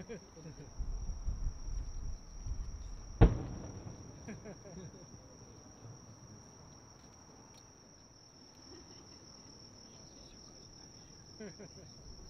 Ha ha ha.